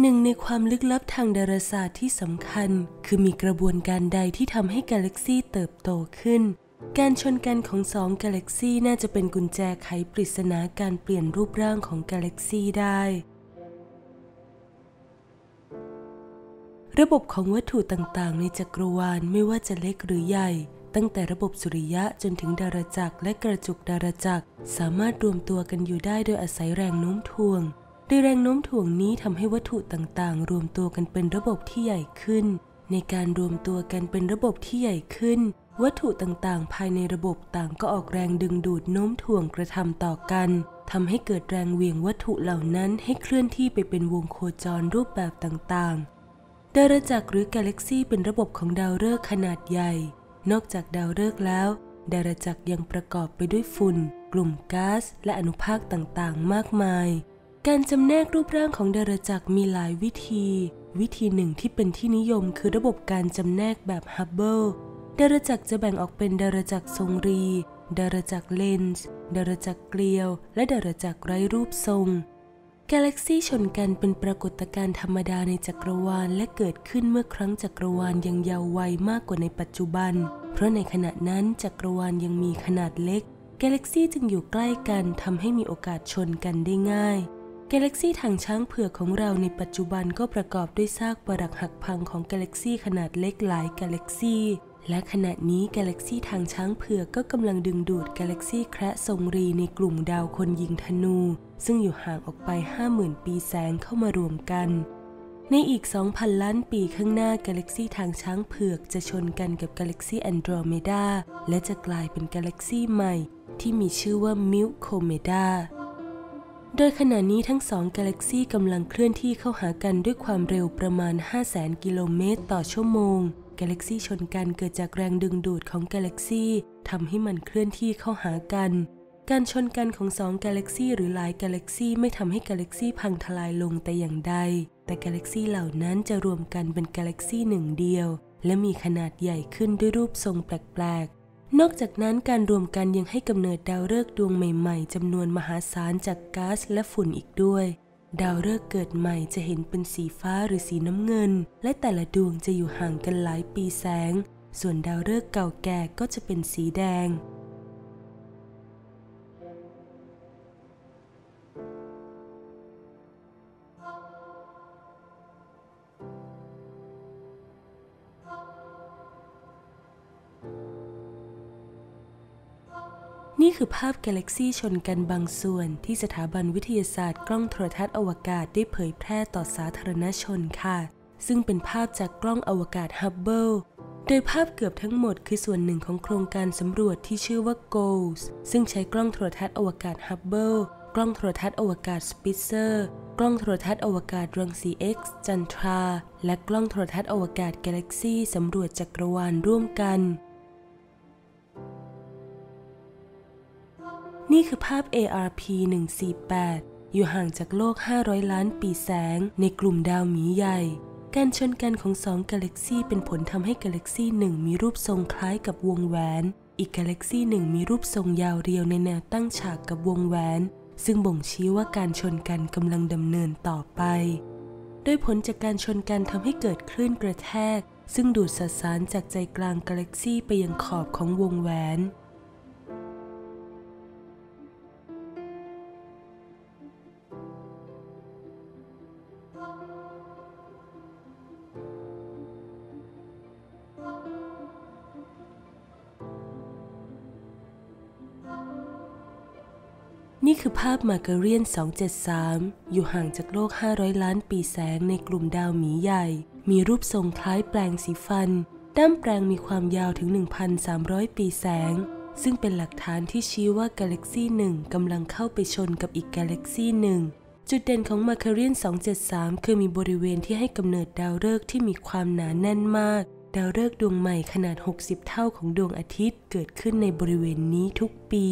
หนึ่งในความลึกลับทางดาราศาสตร์ที่สำคัญ คือมีกระบวนการใดที่ทำให้กาแล็กซีเติบโตขึ้น การชนกันของสองกาแล็กซีน่าจะเป็นกุญแจไขปริศนาการเปลี่ยนรูปร่างของกาแล็กซีได้ ระบบของวัตถุต่างๆ ในจักรวาลไม่ว่าจะเล็กหรือใหญ่ ตั้งแต่ระบบสุริยะจนถึงดาราจักรและกระจุกดาราจักรสามารถรวมตัวกันอยู่ได้โดยอาศัยแรงโน้มถ่วง โดยแรงโน้มถ่วงนี้ทำให้วัตถุต่างๆ รวมตัวกันเป็นระบบที่ใหญ่ขึ้น ในการรวมตัวกันเป็นระบบที่ใหญ่ขึ้น วัตถุต่างๆ ภายในระบบต่างก็ออกแรงดึงดูดโน้มถ่วงกระทำต่อกันทำให้เกิดแรงเหวี่ยงวัตถุเหล่านั้นให้เคลื่อนที่ไปเป็นวงโคจรรูปแบบต่างๆ ดาราจักรหรือกาแล็กซีเป็นระบบของดาวฤกษ์ขนาดใหญ่ นอกจากดาวฤกษ์แล้ว ดาราจักรยังประกอบไปด้วยฝุ่น กลุ่มก๊าซและอนุภาคต่างๆ มากมาย การจำแนกรูปร่างของดาราจักรมีหลายวิธี วิธีหนึ่งที่เป็นที่นิยมคือระบบการจำแนกแบบฮับเบิลดาราจักรจะแบ่งออกเป็นดาราจักรทรงรี ดาราจักรเลนส์ ดาราจักรเกลียว และดาราจักรไร้รูปทรง กาแล็กซีชนกันเป็นปรากฏการณ์ธรรมดาในจักรวาลและเกิดขึ้นเมื่อครั้งจักรวาลยังเยาว์วัยมากกว่าในปัจจุบัน เพราะในขณะนั้นจักรวาลยังมีขนาดเล็ก กาแล็กซีจึงอยู่ใกล้กันทำให้มีโอกาสชนกันได้ง่าย กาแล็กซีทางช้างเผือกของเราในปัจจุบันก็ประกอบด้วยซากปรักหักพังของกาแล็กซีขนาดเล็กหลายกาแล็กซีและขณะนี้กาแล็กซีทางช้างเผือกก็กำลังดึงดูดกาแล็กซีแคระทรงรีในกลุ่มดาวคนยิงธนู ซึ่งอยู่ห่างออกไป 50,000 ปีแสงเข้ามารวมกัน ในอีก 2,000 ล้านปีข้างหน้ากาแล็กซีทางช้างเผือกจะชนกันกับกาแล็กซีแอนโดรเมดาและจะกลายเป็นกาแล็กซีใหม่ ที่มีชื่อว่ามิลโคเมดา โดยขณะนี้ทั้งสองกาแล็กซี่กำลังเคลื่อนที่เข้าหากันด้วยความเร็วประมาณ 500,000 กิโลเมตรต่อชั่วโมง กาแล็กซี่ชนกันเกิดจากแรงดึงดูดของกาแล็กซี่ทำให้มันเคลื่อนที่เข้าหากัน การชนกันของสองกาแล็กซี่หรือหลายกาแล็กซี่ไม่ทำให้กาแล็กซี่พังทลายลงแต่อย่างใด แต่กาแล็กซี่เหล่านั้นจะรวมกันเป็นกาแล็กซี่หนึ่งเดียว และมีขนาดใหญ่ขึ้นด้วยรูปทรงแปลก นอกจากนั้นการรวมกันยังให้กำเนิดดาวฤกษ์ดวงใหม่ๆจำนวนมหาศาลจากก๊าซและฝุ่นอีกด้วย ดาวฤกษ์เกิดใหม่จะเห็นเป็นสีฟ้าหรือสีน้ำเงิน และแต่ละดวงจะอยู่ห่างกันหลายปีแสง ส่วนดาวฤกษ์เก่าแก่ก็จะเป็นสีแดง นี่คือภาพกาแล็กซี่ชนกันบางส่วนที่สถาบันวิทยาศาสตร์กล้องโทรทรรศน์อวกาศได้เผยแพร่ต่อสาธารณชนค่ะ ซึ่งเป็นภาพจากกล้องอวกาศฮับเบิลโดยภาพเกือบทั้งหมดคือส่วนหนึ่งของโครงการสำรวจที่ชื่อว่า GOALS ซึ่งใช้กล้องโทรทรรศน์อวกาศฮับเบิลกล้องโทรทรรศน์อวกาศสปิตเซอร์กล้องโทรทรรศน์อวกาศรังสี เอกซ์จันทรา และกล้องโทรทรรศน์อวกาศกาแล็กซี่สำรวจจักรวาลร่วมกัน นี่คือภาพ ARP 148 อยู่ห่างจากโลก 500 ล้านปีแสง ในกลุ่มดาวหมีใหญ่ การชนกันของสองกาแล็กซี่เป็นผลทำให้กาแล็กซี่หนึ่งมีรูปทรงคล้ายกับวงแหวน อีกกาแล็กซี่หนึ่งมีรูปทรงยาวเรียวในแนวตั้งฉากกับวงแหวน ซึ่งบ่งชี้ว่าการชนกันกำลังดำเนินต่อไป โดยผลจากการชนกันทำให้เกิดคลื่นกระแทก ซึ่งดูดสสารจากใจกลางกาแล็กซี่ไปยังขอบของวงแหวน คือภาพมาเกเรียน 273 อยู่ห่างจากโลก 500 ล้านปีแสงในกลุ่มดาวหมีใหญ่ มีรูปทรงคล้ายแปลงสีฟัน ด้ามแปลงมีความยาวถึง 1,300 ปีแสง ซึ่งเป็นหลักฐานที่ชี้ว่ากาแล็กซี่หนึ่งกำลังเข้าไปชนกับอีกกาแล็กซี่หนึ่งจุดเด่นของมาคาเรียน 273 คือมีบริเวณที่ให้กำเนิดดาวฤกษ์ที่มีความหนาแน่นมาก ดาวฤกษ์ดวงใหม่ขนาด 60 เท่าของดวงอาทิตย์เกิดขึ้นในบริเวณนี้ทุกปี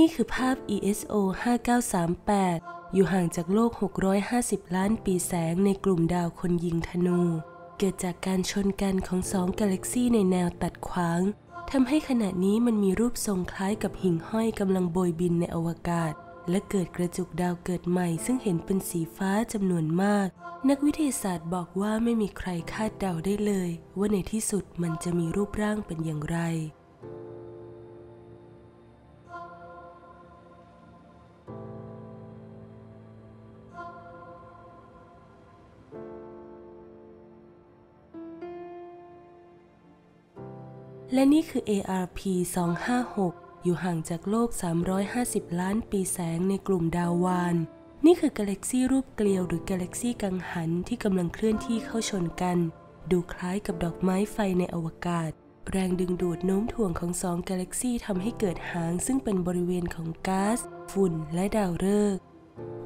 นี่คือภาพ ESO 5938 อยู่ห่างจากโลก 650 ล้านปีแสงในกลุ่มดาวคนยิงธนู เกิดจากการชนกันของสองกาแล็กซีในแนวตัดขวางทำให้ขณะนี้มันมีรูปทรงคล้ายกับหิ่งห้อยกำลังโบยบินในอวกาศ และเกิดกระจุกดาวเกิดใหม่ ซึ่งเห็นเป็นสีฟ้าจำนวนมาก นักวิทยาศาสตร์บอกว่าไม่มีใครคาดเดาได้เลย ว่าในที่สุดมันจะมีรูปร่างเป็นอย่างไร และนี่คือ ARP 256 อยู่ห่างจากโลก 350 ล้านปีแสงในกลุ่มดาววาน นี่คือกาแล็กซี่รูปเกลียวหรือกาแล็กซี่กังหันที่กำลังเคลื่อนที่เข้าชนกัน ดูคล้ายกับดอกไม้ไฟในอวกาศ แรงดึงดูดโน้มถ่วงของสองกาแล็กซี่ทำให้เกิดหางซึ่งเป็นบริเวณของก๊าซฝุ่นและดาวฤกษ์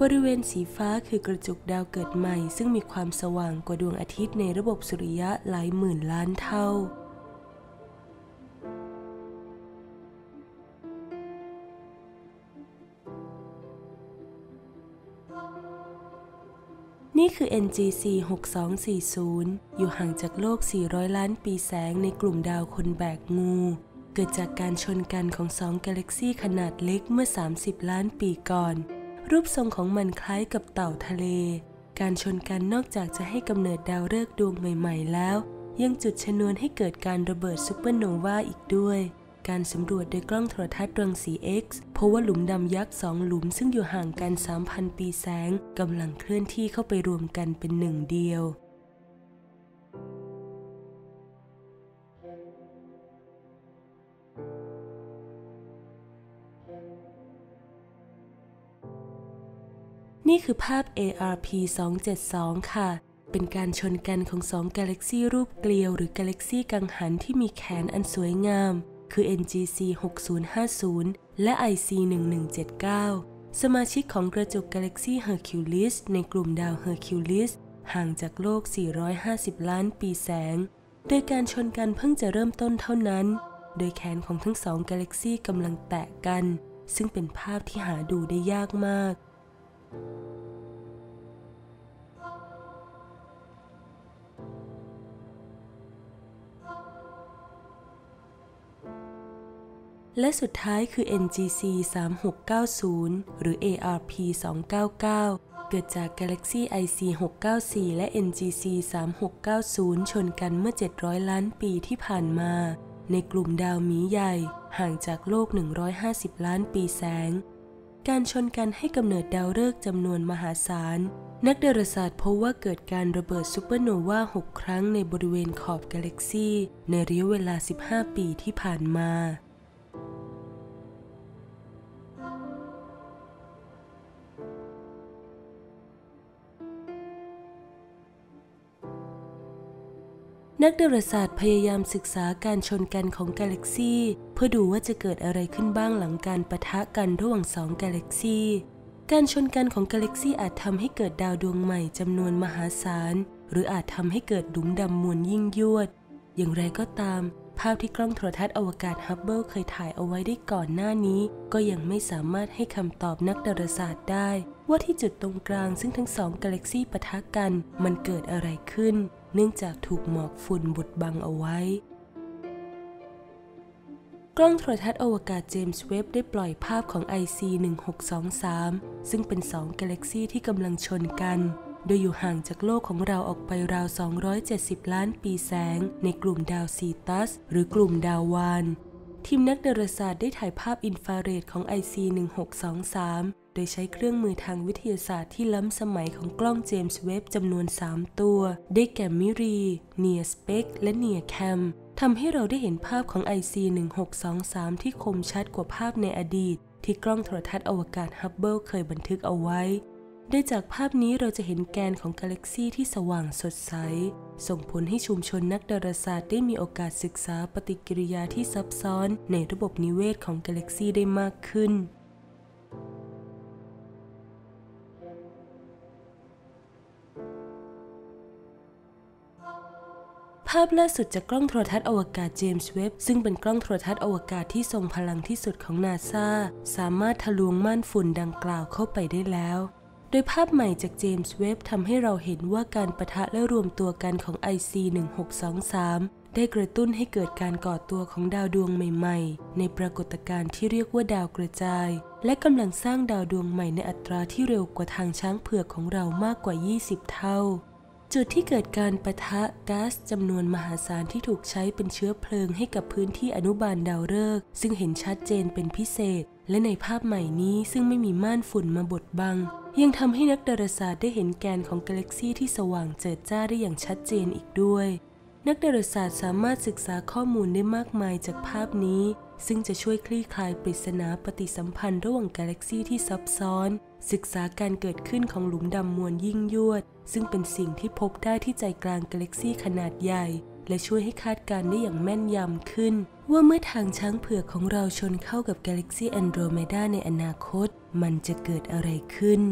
บริเวณสีฟ้าคือกระจุกดาวเกิดใหม่ ซึ่งมีความสว่างกว่าดวงอาทิตย์ในระบบสุริยะหลายหมื่นล้านเท่า คือ NGC 6240 อยู่ห่างจากโลก 400 ล้านปีแสงในกลุ่มดาวคนแบกงู เกิดจากการชนกันของสองกาแล็กซี่ขนาดเล็กเมื่อ 30 ล้านปีก่อน รูปทรงของมันคล้ายกับเต่าทะเล การชนกันนอกจากจะให้กำเนิดดาวฤกษ์ดวงใหม่ ๆ แล้ว ยังจุดชนวนให้เกิดการระเบิดซูเปอร์โนวาอีกด้วย การสำรวจโดยกล้องโทรทัศน์รังสี X พบว่าหลุมดำยักษ์สองหลุมซึ่งอยู่ห่างกัน 3,000 ปีแสงกำลังเคลื่อนที่เข้าไปรวมกันเป็นหนึ่งเดียวนี่คือภาพ ARP 272 ค่ะ เป็นการชนกันของสองกาแล็กซี่รูปเกลียวหรือกาแล็กซี่กังหันที่มีแขนอันสวยงาม คือ NGC 6050 และ IC 1179 สมาชิกของกระจุกกาแล็กซีเฮอร์คิวลิสในกลุ่มดาวเฮอร์คิวลิสห่างจากโลก 450 ล้านปีแสง โดยการชนกันเพิ่งจะเริ่มต้นเท่านั้น โดยแขนของทั้งสองกาแล็กซี่กำลังแตะกัน ซึ่งเป็นภาพที่หาดูได้ยากมาก และสุดท้ายคือ NGC 3690 หรือ ARP 299 เกิดจาก Galaxy IC 694 และ NGC 3690 ชนกันเมื่อ 700 ล้านปีที่ผ่านมา ในกลุ่มดาวหมีใหญ่ห่างจากโลก 150 ล้านปีแสง การชนกันให้กำเนิดดาวฤกษ์จำนวนมหาศาล นักดาราศาสตร์พบว่าเกิดการระเบิดซูเปอร์โนวา 6 ครั้งในบริเวณขอบกาแล็กซีในระยะเวลา 15 ปีที่ผ่านมา นักดาราศาสตร์พยายามศึกษาการชนกันของกาแล็กซีเพื่อดูว่าจะเกิดอะไรขึ้นบ้างหลังการประทะกันระหว่างสองกาแล็กซีการชนกันของกาแล็กซีอาจทำให้เกิดดาวดวงใหม่จำนวนมหาศาล หรืออาจทำให้เกิดหลุมดำมวลยิ่งยวด อย่างไรก็ตาม ภาพที่กล้องโทรทรรศน์อวกาศฮับเบิลเคยถ่ายเอาไว้ได้ก่อนหน้านี้ ก็ยังไม่สามารถให้คำตอบนักดาราศาสตร์ได้ ว่าที่จุดตรงกลางซึ่งทั้งสองกาแล็กซีปะทะกัน มันเกิดอะไรขึ้น เนื่องจากถูกหมอกฝุ่นบดบังเอาไว้ กล้องโทรทรรศน์อวกาศเจมส์เว็บบ์ได้ปล่อยภาพของ IC 1623ซึ่งเป็นสองกาแล็กซีที่กำลังชนกัน โดยอยู่ห่างจากโลกของเราออกไปราว 270 ล้านปีแสง ในกลุ่มดาวซีตัส หรือกลุ่มดาววานทีมนักดาราศาสตร์ได้ถ่ายภาพอินฟราเรดของ IC 1623 โดยใช้เครื่องมือทางวิทยาศาสตร์ที่ล้ำสมัยของกล้องเจมส์เว็บบ์จำนวน 3 ตัว ได้แก่ MIRI NIRSpec และ NIRCam ทำให้เราได้เห็นภาพของ IC 1623 ที่คมชัดกว่าภาพในอดีต ที่กล้องโทรทรรศน์อวกาศฮับเบิลเคยบันทึกเอาไว้ ได้จากภาพนี้เราจะเห็นแกนของกาแล็กซีที่สว่างสดใส ส่งผลให้ชุมชนนักดาราศาสตร์ได้มีโอกาสศึกษาปฏิกิริยาที่ซับซ้อนในระบบนิเวศของกาแล็กซีได้มากขึ้นภาพล่าสุดจากกล้องโทรทัศน์อวกาศเจมส์เว็บซึ่งเป็นกล้องโทรทัศน์อวกาศที่ทรงพลังที่สุดของนาซาสามารถทะลวงม่านฝุ่นดังกล่าวเข้าไปได้แล้ว ดยภาพใหม่จากเจมส์เว็บทำให้เราเห็นว่าการประทะและรวมตัวกันของ IC 1623 ได้กระตุ้นให้เกิดการก่อตัวของดาวดวงใหม่ ๆ ในปรากฏการณ์ที่เรียกว่าดาวกระจาย และกำลังสร้างดาวดวงใหม่ในอัตราที่เร็วกว่าทางช้างเผือกของเรามากกว่า 20 เท่า จุดที่เกิดการประทะก๊าซจำนวนมหาศาลที่ถูกใช้เป็นเชื้อเพลิงให้กับพื้นที่อนุบาลดาวฤกษ์ซึ่งเห็นชัดเจนเป็นพิเศษ และในภาพใหม่นี้ซึ่งไม่มีม่านฝุ่นมาบดบัง ยังทำให้นักดาราศาสตร์ได้เห็นแกนของกาแล็กซีที่สว่างเจิดจ้าได้อย่างชัดเจนอีกด้วย นักดาราศาสตร์สามารถศึกษาข้อมูลได้มากมายจากภาพนี้ ซึ่งจะช่วยคลี่คลายปริศนาปฏิสัมพันธ์ระหว่างกาแล็กซีที่ซับซ้อน ศึกษาการเกิดขึ้นของหลุมดำมวลยิ่งยวด ซึ่งเป็นสิ่งที่พบได้ที่ใจกลางกาแล็กซีขนาดใหญ่ และช่วยให้คาดการได้อย่างแม่นยำขึ้น ว่าเมื่อทางช้างเผือกของเราชนเข้ากับกาแล็กซีแอนโดรเมดาในอนาคต มันจะเกิดอะไรขึ้น